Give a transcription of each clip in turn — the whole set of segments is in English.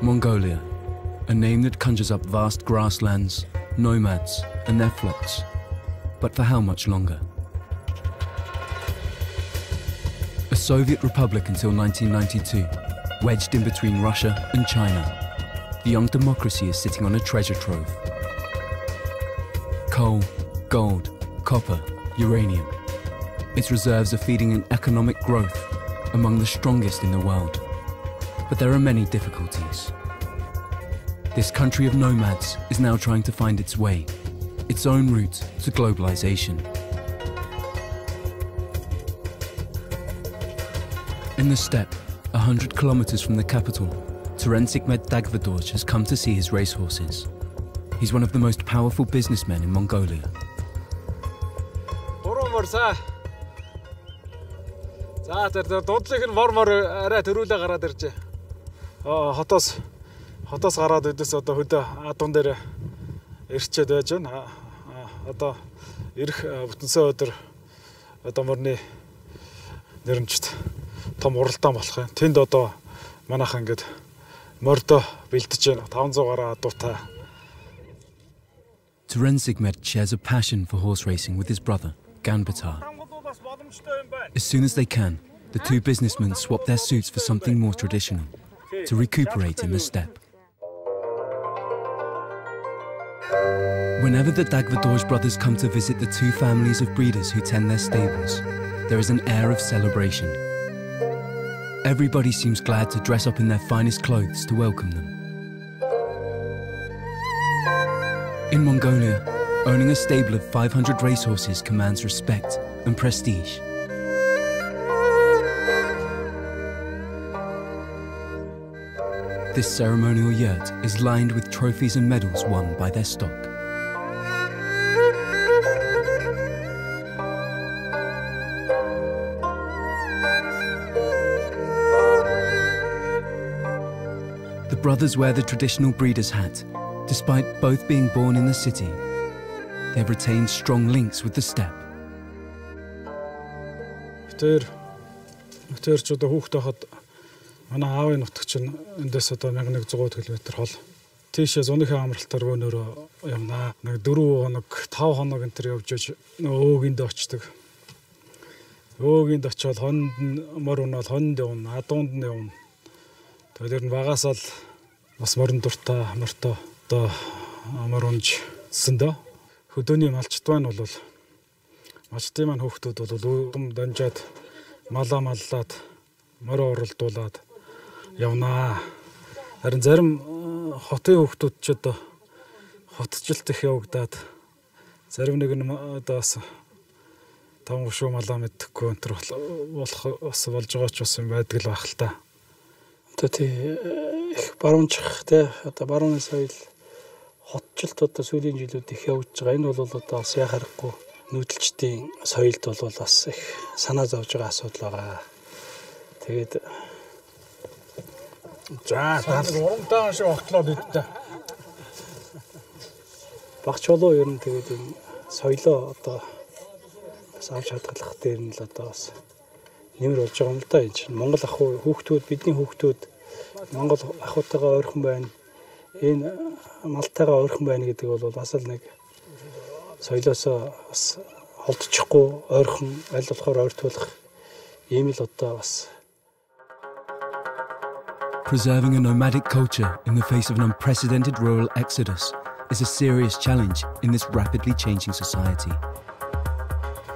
Mongolia, a name that conjures up vast grasslands, nomads, and their flocks. But for how much longer? A Soviet republic until 1992, wedged in between Russia and China, the young democracy is sitting on a treasure trove. Coal, gold, copper, uranium. Its reserves are feeding an economic growth among the strongest in the world. But there are many difficulties. This country of nomads is now trying to find its way, its own route to globalization. In the steppe, 100 kilometers from the capital, Terentsikmet Dagvadorj has come to see his racehorses. He's one of the most powerful businessmen in Mongolia. За тэр дудлыг нь мор мор арай төрүүлээ гараад иржээ. Аа хотоос хотоос гараад өдөөс одоо хөдөө адуун дээр ирчээд байж байна. Одоо ирэх бүтэнсээ өдөр одоо морны нэрмжт том уралдаан болох юм. Тэнд одоо манайхан ингээд мордо бэлдэж байна. 500 гаруй адуутай. Terenzigmed shares a passion for horse racing with his brother, Ganbatar. As soon as they can, the two businessmen swap their suits for something more traditional to recuperate in the steppe. Whenever the Dagvadorj brothers come to visit the two families of breeders who tend their stables, there is an air of celebration. Everybody seems glad to dress up in their finest clothes to welcome them. In Mongolia, owning a stable of 500 racehorses commands respect and prestige. This ceremonial yurt is lined with trophies and medals won by their stock. The brothers wear the traditional breeder's hat. Despite both being born in the city, they've retained strong links with the steppe. Peter, Peter, манай аавын нутаг чинь эндээс одоо 1100 км хол. Тийшээ зуныхаа амралтаар өнөөрөө явнаа. Нэг 4 хоног, 5 хоног энэ төр явж иж өөгөнд очдөг. Өөгөнд очиод хонд мор унаал хонд явна, адуунд нь явна. Тэгэхээр нь багасаал бас морин дуртай, мортой одоо мор унж зсэндөө хөдөөний малчт байна бол Мачтын маань хүүхдүүд бол өвдөн дамжаад малаа маллаад морио оролдуулаад явнаа. Харин зарим хотын хүүхдүүд ч одоо хотжилт их явагдаад зарим нэг нь одоо бас таван гушуу малаа мэдхгүй өнтер болох бас болж байгаа ч бас юм байдаг л байх л та. Одоо тий их баруунчих тий одоо барууны соёл хотжилт одоо сүүлийн жилүүд их явж байгаа. Энэ бол одоо бас яхахгүй нүүдэлчдийн соёлд бол бас их санаа зовж байгаа асуудал байгаа. Тэгээд за урамтаа шиг огтлоод идтээ. Багч болоо ер нь тэгээд энэ соёлоо одоо бас авч хадгалах дээр нь л одоо бас нэмэр болж байгаа юм л да энэ чинь Монгол ах хүүхдүүд бидний хүүхдүүд Монгол ахуйтайгаа ойрхон байна. Энэ малтайгаа ойрхон байна гэдэг бол бас л нэг соёлоосоо бас холдчихгүй ойрхон аль болохоор ойртуулах ийм л одоо бас Preserving a nomadic culture in the face of an unprecedented rural exodus is a serious challenge in this rapidly changing society.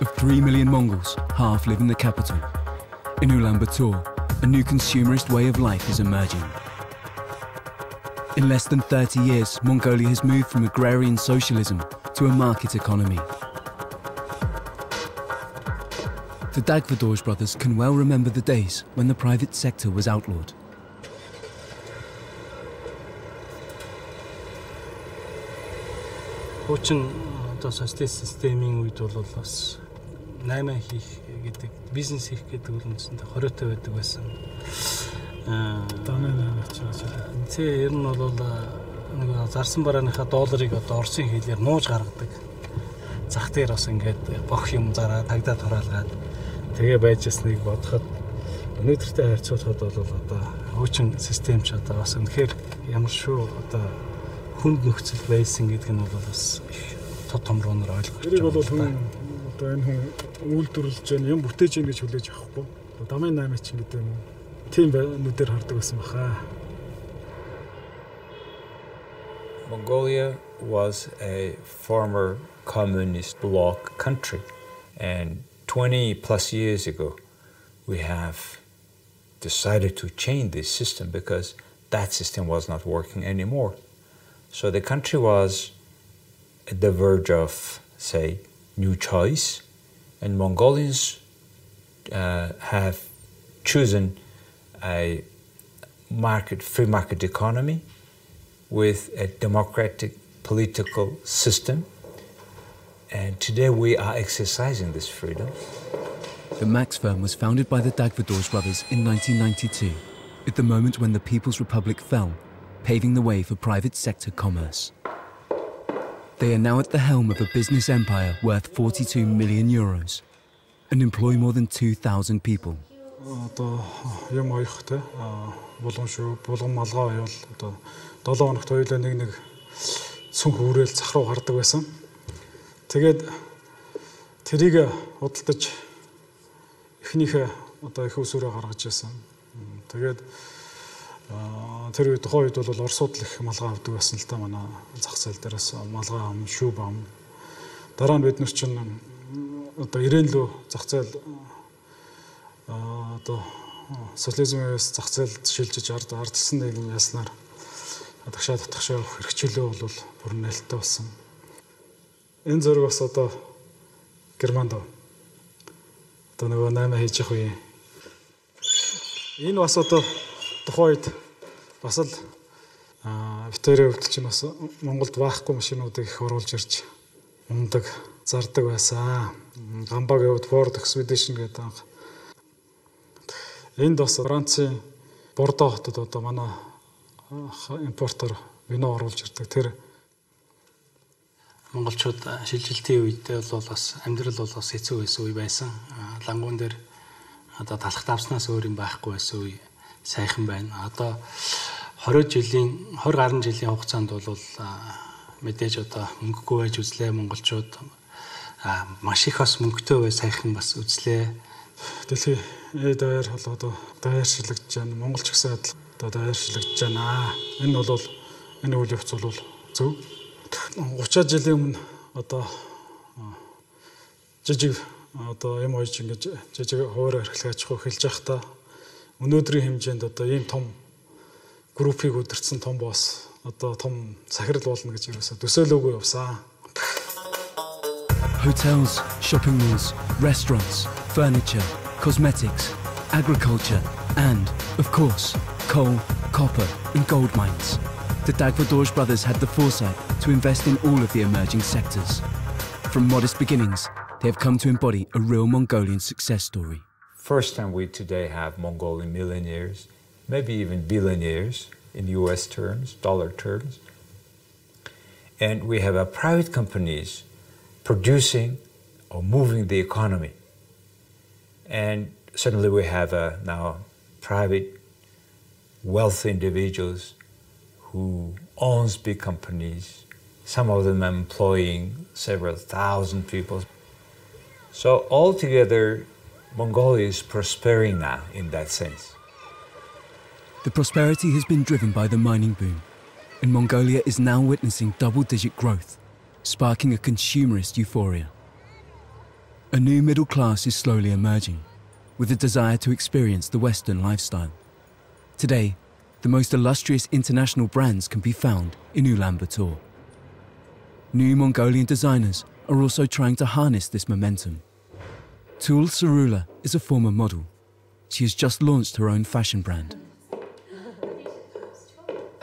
Of 3 million Mongols, half live in the capital. In Ulaanbaatar, a new consumerist way of life is emerging. In less than 30 years, Mongolia has moved from agrarian socialism to a market economy. The Dagvadorj brothers can well remember the days when the private sector was outlawed. Хуучин одоо социалист системийн үед бол бас 8 хийх гэдэг бизнес хийх гэдэг үл үндсэндээ хориотой байдаг байсан. Аа данаа нэмж байгаа. Тэ ер нь бол нэг зарсан барааныхаа долларыг одоо Оросын хэлээр нууж гаргадаг. Зах дээр бас ингээд бох юм зараа тагдаад хураалгаад тэгээ байж ясныг бодоход өнөөдөртэй харьцуулахад бол одоо хуучин систем ч одоо бас үнэхээр ямар шүү одоо хүнд нөхцөл байсан гэдэг нь бол бас их тод томруунаар ойлгож байгаа. Тэрийг бол хүн одоо энэ хүн үйлдвэрлэж Jain юм бүтээж гин гэж хүлээж авахгүй. Дамын 8 чинь гэдэг юм уу. Тийм нүдээр хардаг байсан баха. Mongolia was a former communist bloc country and 20 plus years ago we have decided to change this system because that system was not working anymore. So the country was at the verge of, say, new choice, and Mongolians uh, have chosen a market, free market economy with a democratic political system. And today we are exercising this freedom. The Max firm was founded by the Dagvadorj brothers in 1992, at the moment when the People's Republic fell, paving the way for private sector commerce. They are now at the helm of a business empire worth 42 million euros and employ more than 2,000 people. одоо юм оёх те булган шүү булган малгай оёл одоо 7 хоногт хоёулаа нэг нэг сүнх үүрэл зах руу гардаг байсан. Тэгээд тэрийг худалдаж эхнийхээ одоо их усүрээ гаргаж байсан. Тэгээд Тэр үед тухайн үед бол Оросууд л их малгай авдаг байсан л та манай зах зээл дээрээс малгай ам, шүүб ам. Дараа нь бид нар чинь одоо 90 лөө зах зээл одоо социализмээс зах зээлд шилжиж ард ардсан нийгэм яснаар тагшаа татгашаа авах хэрэгчлөө бол бүр нээлттэй болсон. Энэ зэрэг бас одоо Германд одоо нөгөө 8 хийж явах үе. Энэ бас одоо тухайн үед бас л Викторийн хувьд чинь бас Монголд баахгүй машинуудыг их оруулж ирж ундаг, зардаг байсан. Гамбагийн хувьд Ford Expedition гэдэг анх. Энд бас Францын Бордо хотод одоо манай импортоор вино оруулж ирдэг. Тэр монголчууд шилжилтийн үедээ бол бас амьдрал бол бас хэцүү байсан үе байсан. Лангуун дээр одоо талах давснаас өөр юм байхгүй байсан үе сайхан байна. Одоо 20 жилийн 20 гаруй жилийн хугацаанд бол мэдээж одоо мөнгөгүй байж үзлээ монголчууд маш их бас мөнгөтэй бай сайхан бас үзлээ. Дэлхий ээ даяар бол одоо даяаршлагдж байна. Монголч гэсэн адил одоо даяаршлагдж байна. Энэ бол энэ үйл явц бол зөв 30 жилийн өмнө одоо жижиг одоо юм ойж ингэж жижиг хуваар эрхлэх аж ахуй хэлж байхдаа өнөөдрийн хэмжээнд одоо ийм том группийг удирдсан том босс одоо том сахирал болно гэж юусаа төсөөлөөгүй явсан. Hotels, shopping malls, restaurants, furniture, cosmetics, agriculture and, of course, coal, copper and gold mines. The Dagvadorj brothers had the foresight to invest in all of the emerging sectors. From modest beginnings, they have come to embody a real Mongolian success story. First time we today have Mongolian millionaires, maybe even billionaires in US terms, dollar terms. And we have a private companies producing or moving the economy. And suddenly we have a now private wealthy individuals who owns big companies, some of them employing several thousand people. So altogether, Mongolia is prospering now in that sense. The prosperity has been driven by the mining boom, and Mongolia is now witnessing double-digit growth, sparking a consumerist euphoria. A new middle class is slowly emerging, with a desire to experience the Western lifestyle. Today, the most illustrious international brands can be found in Ulaanbaatar. New Mongolian designers are also trying to harness this momentum. Tul Sarula is a former model. She has just launched her own fashion brand.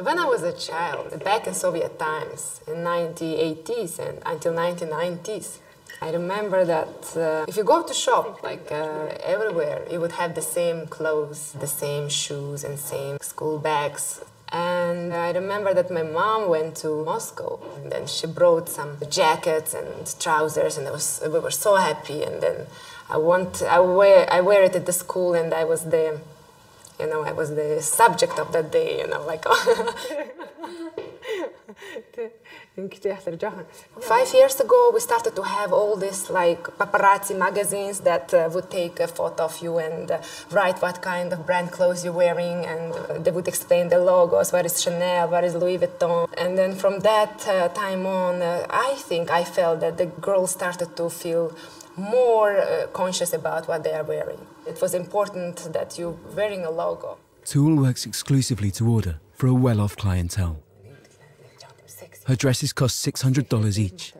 When I was a child, back in Soviet times, in 1980s and until 1990s, I remember that uh, if you go to shop, like uh, everywhere, you would have the same clothes, the same shoes, and same school bags. And I remember that my mom went to Moscow, and then she brought some jackets and trousers, and was, we were so happy. And then I want, I wear, I wear it at the school, and I was the You know, I was the subject of that day, you know, like. Five years ago, we started to have all these like paparazzi magazines that uh, would take a photo of you and uh, write what kind of brand clothes you're wearing, and uh, they would explain the logos, what is Chanel, what is Louis Vuitton. And then from that uh, time on, uh, I think I felt that the girls started to feel more uh, conscious about what they are wearing. It was important that you're wearing a logo. Tool works exclusively to order for a well off clientele. Her dresses cost $600 each,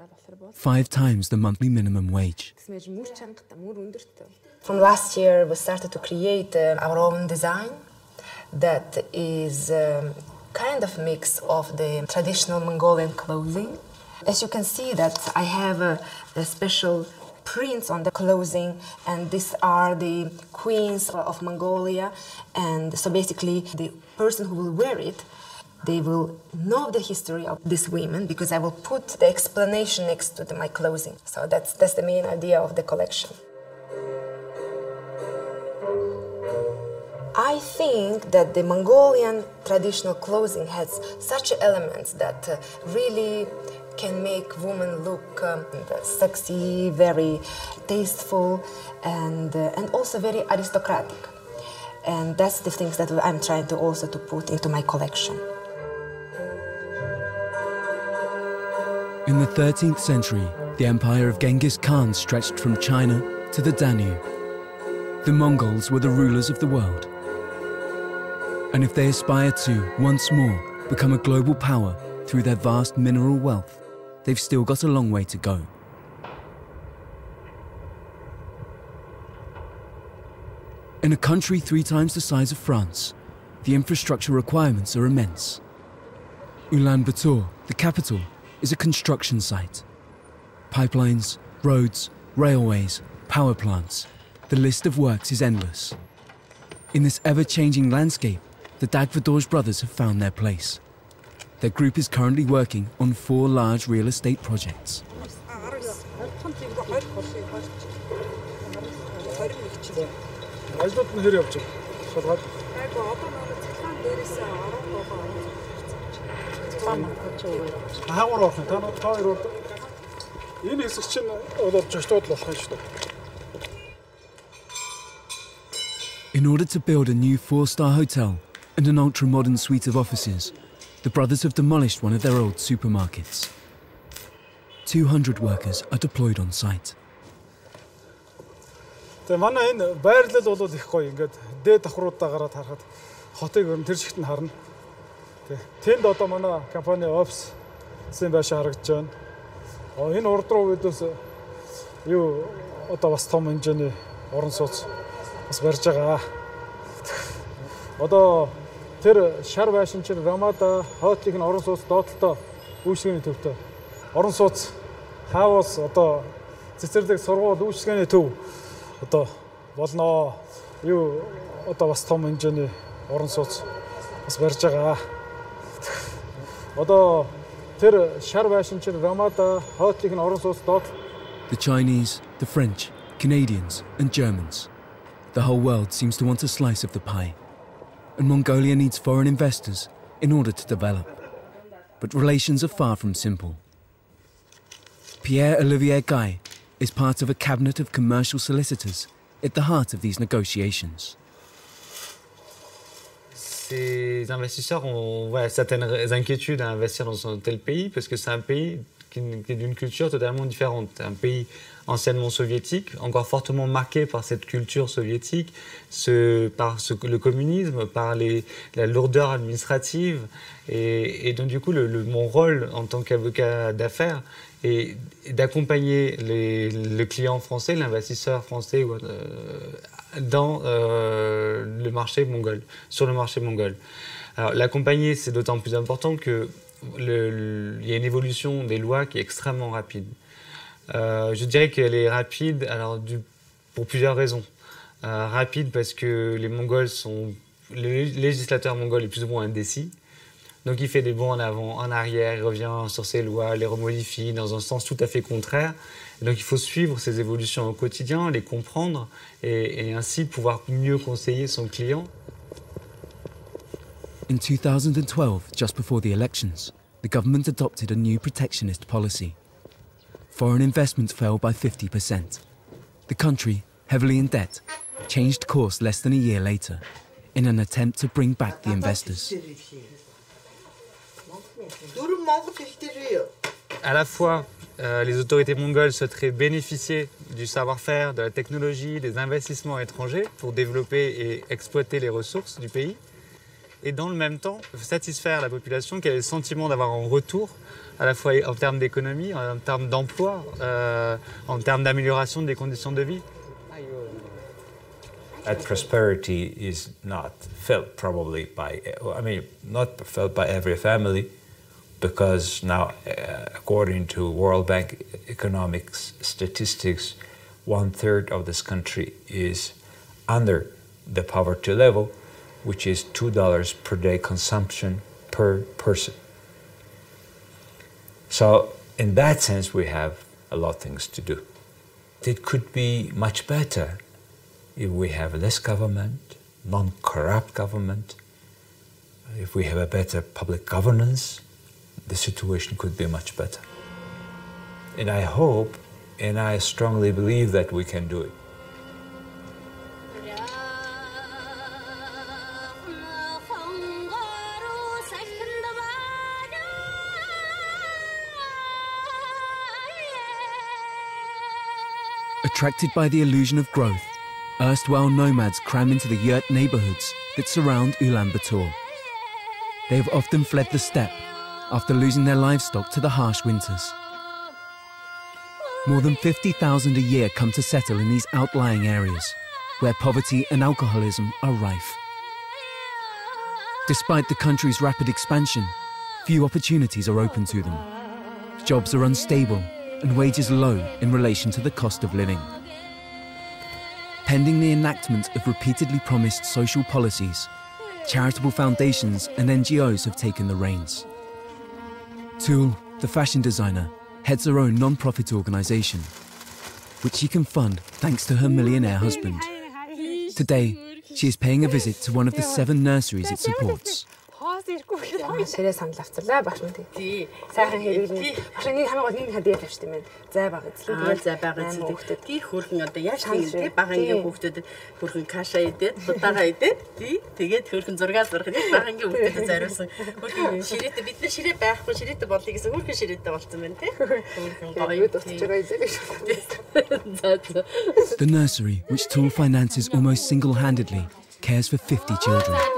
five times the monthly minimum wage. From last year, we started to create uh, our own design that is um, kind of mix of the traditional Mongolian clothing. As you can see that I have a, a special prints on the clothing and these are the queens of Mongolia and so basically the person who will wear it they will know the history of these women because I will put the explanation next to the, my clothing. So that's, that's the main idea of the collection. I think that the Mongolian traditional clothing has such elements that uh, really can make women look um, sexy, very tasteful, and, uh, and also very aristocratic. And that's the things that I'm trying to also to put into my collection. In the 13th century, the empire of Genghis Khan stretched from China to the Danube. The Mongols were the rulers of the world. And if they aspire to, once more, become a global power through their vast mineral wealth, they've still got a long way to go. In a country three times the size of France, the infrastructure requirements are immense. Ulaanbaatar, the capital, is a construction site. Pipelines, roads, railways, power plants. The list of works is endless. In this ever changing landscape, the Dagvadorj brothers have found their place. Their group is currently working on four large real estate projects. Ажлууд нь хэр явж байна? Шалгаад. Айгу одоо манай цахилгаан дээрээс 17 ороо. Хаагуур орох юм. Та нар та хоёр бол энэ хэсэг чинь бол жогтууд болох юм шүү дээ. In order to build a new four star hotel and an ultra modern suite of offices, the brothers have demolished one of their old supermarkets. 200 workers are deployed on site. Тэгээ манай энэ байрлал бол их гоё. Ингээд дээд давхруудаа гараад харахад хотыг өөр тэр шигт нь харна. Тэг. Тэнд одоо манай компани офис зэн байшаа харагдаж байна. Оо энэ урд руу үдээс юу одоо бас том хэмжээний орон сууц бас барьж байгаа. Одоо тэр шар байшин чинь Рамада хотлыг нь орон сууц доотлолтоо үйлчлэгээний төвтэй. Орон сууц хаавус одоо цэцэрлэг сургууль үйлчлэгээний төв одоо болно. Юу одоо бас том хэмжээний орон сууц бас барьж байгаа. Одоо тэр шар байшин чинь Рамада хотлыг нь орон сууц доод The Chinese, the French, Canadians, and Germans. The whole world seems to want a slice of the pie. And Mongolia needs foreign investors in order to develop. But relations are far from simple. Pierre Olivier Guy is part of a cabinet of commercial solicitors at the heart of these negotiations. Ces investisseurs ont voilà, certaines inquiétudes à investir dans un tel pays parce que c'est un pays qui est d'une culture totalement différente. Un pays anciennement soviétique, encore fortement marqué par cette culture soviétique, par le communisme, par la lourdeur administrative. Et, donc du coup, mon rôle en tant qu'avocat d'affaires est d'accompagner le client français, l'investisseur français euh, dans euh, le marché mongol, sur le marché mongol. Alors l'accompagner, c'est d'autant plus important que il y a une évolution des lois qui est extrêmement rapide. Euh, je dirais qu'elle est rapide alors, pour plusieurs raisons. Euh, rapide parce que les Mongols sont. Le législateur mongol est plus ou moins indécis. Donc il fait des bons en avant, en arrière, il revient sur ses lois, les remodifie dans un sens tout à fait contraire. Et donc il faut suivre ces évolutions au quotidien, les comprendre et ainsi pouvoir mieux conseiller son client. In 2012, just before the elections, the government adopted a new protectionist policy. Foreign investment fell by 50%. The country, heavily in debt, changed course less than a year later in an attempt to bring back the investors. À la fois, euh, les autorités mongoles souhaiteraient bénéficier du savoir-faire, de la technologie, des investissements étrangers pour développer et exploiter les ressources du pays, et dans le même temps satisfaire la population qui avait le sentiment d'avoir un retour à la fois en termes d'économie, en termes d'emploi, euh, en termes d'amélioration des conditions de vie? That prosperity is not felt probably by, I mean, not felt by every family because now, uh, according to World Bank economics statistics, one third of this country is under the poverty level, which is $2 per day consumption per person. So, in that sense, we have a lot of things to do. It could be much better if we have less government, non corrupt government, if we have a better public governance, the situation could be much better. And I hope and I strongly believe that we can do it. Attracted by the illusion of growth, erstwhile nomads cram into the yurt neighborhoods that surround Ulaanbaatar. They have often fled the steppe after losing their livestock to the harsh winters. More than 50,000 a year come to settle in these outlying areas, where poverty and alcoholism are rife. Despite the country's rapid expansion, few opportunities are open to them. Jobs are unstable and wages low in relation to the cost of living. Pending the enactment of repeatedly promised social policies, charitable foundations and NGOs have taken the reins. Tool, the fashion designer, heads her own non-profit organization, which she can fund thanks to her millionaire husband. Today, she is paying a visit to one of the seven nurseries it supports. Ширээ санал авцлаа багш минь тий. Сайхан хэрэглэнэ. Багш нэг хамгийн гол нэг хадиад тавьчих юм байна. Зай баг эзлээ. Аа за байгаа зүйлүүд тий хөрхөн одоо яаж тийм тий багангийн хүүхдүүд хөрхөн каша идээд будаага идээд тий тэгээд хөрхөн зураг зурх тий багангийн хүүхдүүдэд зориулсан хөрхөн ширээтэй бид нар ширээ байхгүй ширээтэй болъё гэсэн хөрхөн ширээтэй болсон байна тий. Хөрхөн гоё дутж байгаа эзэг. За за. The nursery, which Tool finances almost single-handedly, cares for 50 children.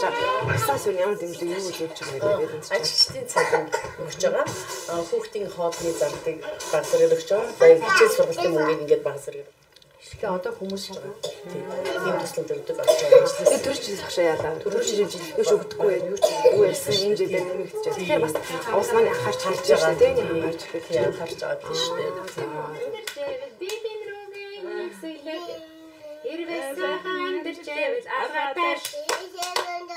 цаашаа насаас нь ямар дэмжлэг юу үзүүлж байгаа гэдэг нь ажилчдын цагт өгч байгаа. Хүүхдийн хоолны зардыг багасгаж өгч байгаа. Тэгээд хичээл сургалтын мөнгөийг ингээд багасгаж Тэгээ одоо хүмүүс шагаа. Тийм. Ийм төслүүд өгдөг болж байгаа юм. Тэгээ төрч хашаа яалаа. Төрч жирэмж юу ч өгдөггүй юм. Юу ч өгдөггүй байсан. Энэ жилээр нэмэгдэж байна. Тэгэхээр бас уус маань анхаарч харж байгаа тийм. Анхаарч харж байгаа тийм шүү дээ.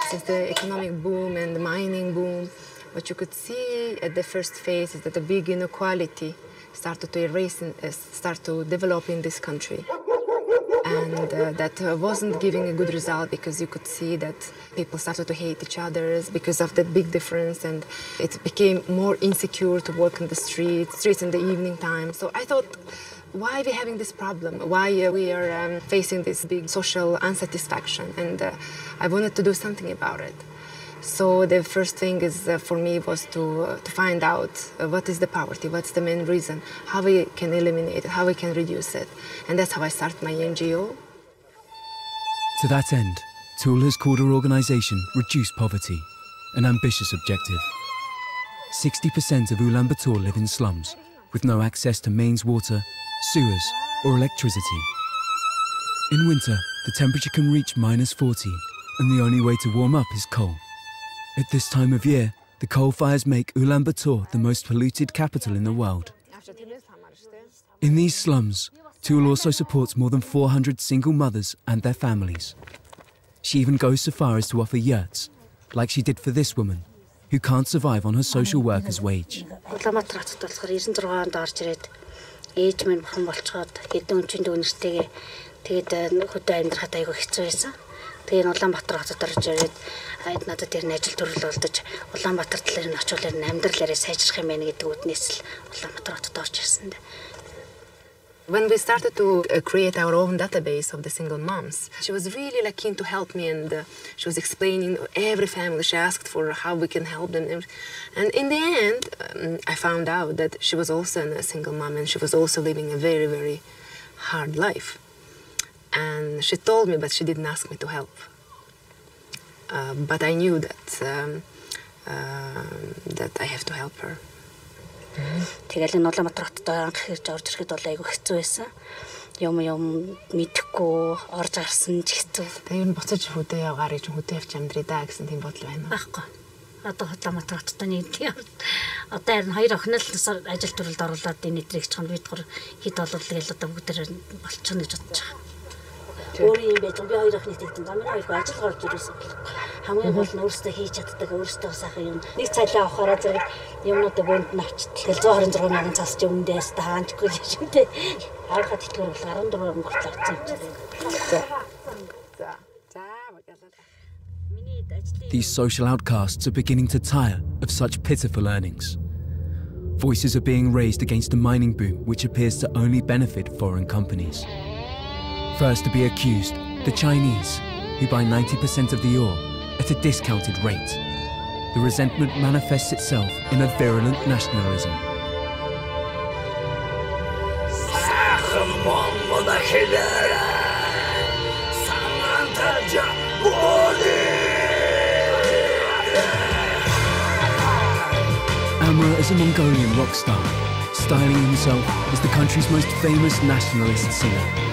Since the economic boom and the mining boom, what you could see at the first phase is that the big inequality started to erase and uh, start to develop in this country. And uh, that uh, wasn't giving a good result because you could see that people started to hate each other because of that big difference, and it became more insecure to walk in the streets, streets in the evening time. So I thought, why are we having this problem? Why uh, we are um, facing this big social unsatisfaction? And uh, I wanted to do something about it. So the first thing is uh, for me was to uh, to find out uh, what is the poverty, what's the main reason, how we can eliminate it, how we can reduce it, and that's how I started my NGO. To that end, Tool has called her organisation Reduce Poverty, an ambitious objective. 60% of Ulaanbaatar live in slums, with no access to mains water, sewers, or electricity. In winter, the temperature can reach minus 40, and the only way to warm up is coal. At this time of year, the coal fires make Ulaanbaatar the most polluted capital in the world. In these slums, Tool also supports more than 400 single mothers and their families. She even goes so far as to offer yurts, like she did for this woman, who can't survive on her social worker's wage. Ээж минь бурхан болцоод хэдэн өнчин дүүнэртэйгээ тэгээд хөдөө амьдрахад айгүй хэцүү байсан. Тэгээд Улаанбаатар хотод орж ирээд надад тэр нь ажил төрөл болдож Улаанбаатар талаар нь очиулаар амьдралаараа сайжрах юм байна гэдэг үднээс л Улаанбаатар хотод орж ирсэн дээ. When we started to uh, create our own database of the single moms, she was really like keen to help me, and uh, she was explaining every family. She asked for how we can help them, and in the end, um, I found out that she was also a single mom, and she was also living a very, very hard life. And she told me, but she didn't ask me to help. Uh, but I knew that um, uh, that I have to help her. Тэгэл энэ Улаанбаатар хотод анх ирж орж ирэхэд бол айгүй хэцүү байсан. Юм юм мэдэхгүй орж гарсан ч хэцүү. Тэгээ ер нь буцаж хөдөө явгаар гэж хөдөө явж амьдрий да гэсэн тийм бодол байна. Баггүй. Одоо Улаанбаатар хотод нэг тийм. Одоо харин хоёр охин л ажил төрөлд оруулаад энэ нэтрийг чхан бид гур хэд болов л тэгэл одоо бүгд болчихно гэж бодож байгаа. Өөрийн юм байж би хоёр охиныг тэгтэн замын хоёрыг ажил гарч ирсэн. Хамгийн гол нь өөрөөсөө хийж чаддаг өөрөөсөө сайхан юм. Нэг цалиа авахаараа зэрэг юмнуудаа бөөнд нь авчт. Тэгэл 126 мянган цаас ч өмнөдөөс таанчгүй л шүү дээ. Харахад итгэр бол 14 мянган хүртэл авсан юм чинь. За. За. These social outcasts are beginning to tire of such pitiful earnings. Voices are being raised against a mining boom which appears to only benefit foreign companies. First to be accused, the Chinese, who buy 90% of the ore at a discounted rate. The resentment manifests itself in a virulent nationalism. Amra is a Mongolian rock star, styling himself as the country's most famous nationalist singer.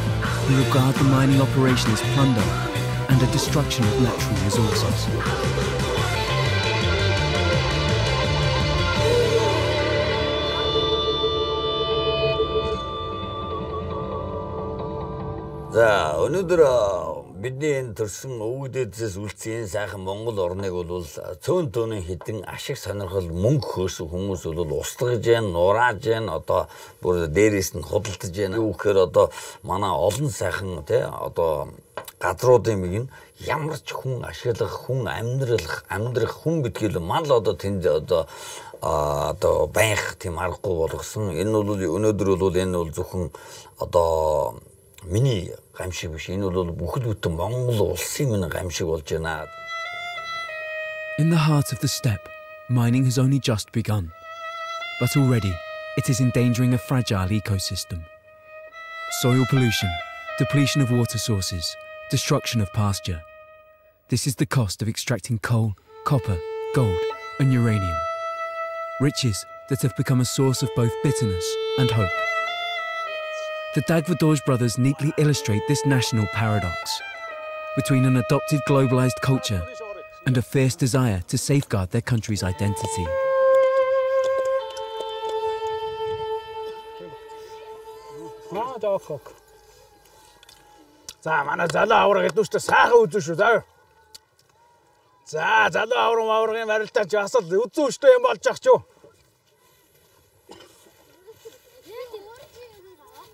who regard the mining operation as plunder and a destruction of natural resources. За өнөөдөр бидний энэ төрсэн өвгдөөдөөс үлдсэн энэ сайхан Монгол орныг бол цөөн төөний хідэн ашиг сонирхол мөнгө хөөсөн хүмүүс бол устгаж Jain, нурааж Jain, одоо бүр дээрээс нь худалдаж Jain. Юу гэхээр одоо манай олон сайхан тий одоо газруудын миг нь ямар ч хүн ашиглах, хүн амьдрах, амьдрах хүн гэдгийг мал одоо тэнд одоо а одоо байх тийм аргагүй болгосон. Энэ бол өнөөдөр бол энэ бол зөвхөн одоо миний гамшиг биш. Энэ бол бүхэл бүтэн Монгол улсын минь гамшиг болж байна. In the heart of the steppe, mining has only just begun. But already, it is endangering a fragile ecosystem. Soil pollution, depletion of water sources, destruction of pasture. This is the cost of extracting coal, copper, gold, and uranium. Riches that have become a source of both bitterness and hope. The Dagvadorj brothers neatly illustrate this national paradox between an adopted globalized culture and a fierce desire to safeguard their country's identity. За залуу аврам аврагын бас л юм болж.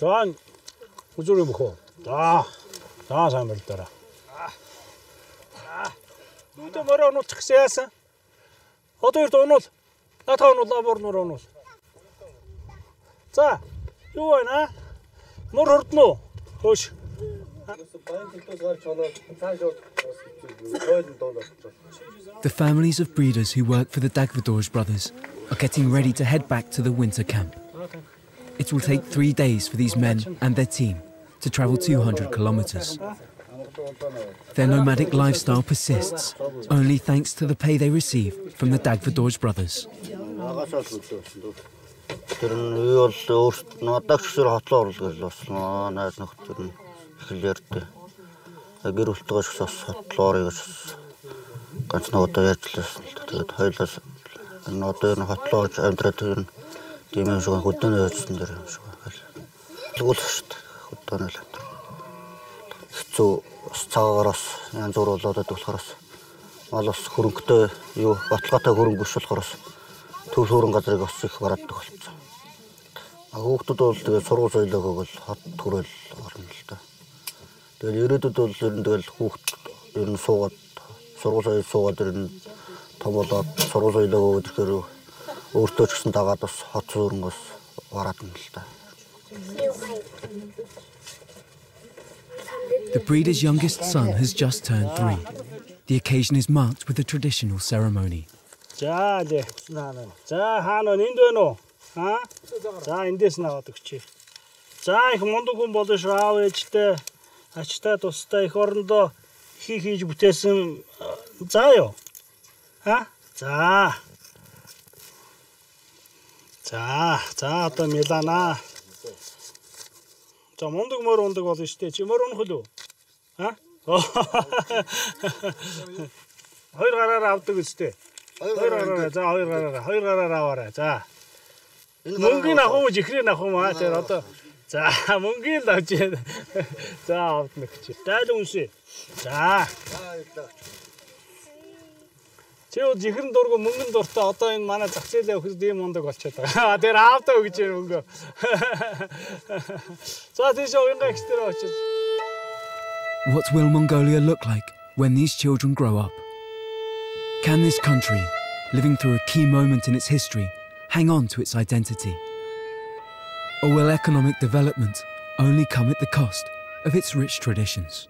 Зон үзүр юм хөө. За. За сайн болдороо. Дүүд морь онуулчих гэсэн яасан. Одоо үрд онуул. Натаа онуул авар нуур онуул. За. Юу байна аа? Мөр хурднуу. Хөөш. The families of breeders who work for the Dagvadorj brothers are getting ready to head back to the winter camp. It will take three days for these men and their team to travel 200 kilometers. Their nomadic lifestyle persists only thanks to the pay they receive from the Dagvadorj brothers. хэлэрд гэр бүлтэйгээс бас хотлоор гэж ганц нэг удаа ярьж лсэн л тэгээд хоёлаас энэ одоо энэ хотлоож амьдраад тэр тийм юм шиг хөдөөнө явуулсан дэр юм шиг байл. Тэгвэл шүү дээ хөдөөнө л амтэр. Хэцүү ус цаагаар бас янз бүр болоод болохоор бас мал ус хөрөнгөтэй юу баталгаатай хөрөнгө биш болохоор бас төв хөрөнгө газрыг бас их бараддаг болсон. Хүүхдүүд бол тэгээд сургууль соёлоогоо бол хот төрөл орно л доо. Тэгээд ирээдүйд бол ер нь тэгэл хүүхд ер нь суугаад сургууль соёл суугаад ер нь том болоод сургууль соёлоогоо өдөрхөр өөртөө ч гэсэн дагаад бас хот суурнгоос бараадна л да. The breeder's youngest son has just turned three. The occasion is marked with a traditional ceremony. За лээ. За хаана энд байна уу? Аа? За эндээс наваад өгчээ. За их мундаг хүн болно шүү аав ээжтэй Ачтай тустай их орондоо хий хийж бүтээсэн за юу? Аа? За. За, за одоо Милана. За мундаг мөр ундаг болно шүү дээ. Чи мөр унах уу? Аа? Хоёр гараар авдаг үстэй. Хоёр гараараа. За хоёр гараараа. Хоёр гараараа аваарай. За. Мөнгөний авах уу, жихрийн авах уу маа тэр одоо. За мөнгөний л авч яа. За авдна гэж. Дайл үнсээ. За. Чи уу жихрэн дургу мөнгөн дуртай одоо энэ манай зах зээлээ өгөхөд ийм мундаг болчиход байгаа. Тэр аавдаа өгч яа мөнгө. За тийш уянга экстер очиж. What will Mongolia look like when these children grow up? Can this country, living through a key moment in its history, hang on to its identity? Or will economic development only come at the cost of its rich traditions?